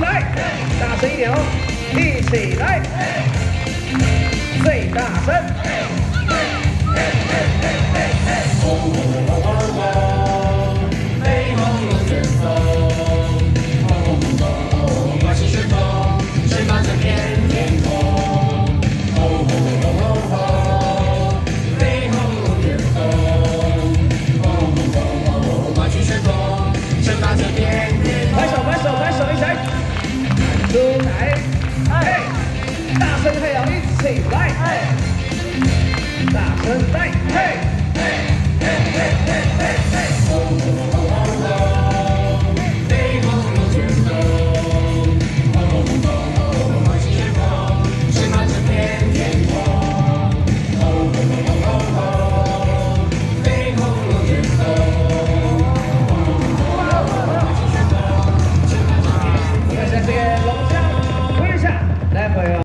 来，大声一点哦，一起来，最大声。起来！大声嘿哦，一起来，大声。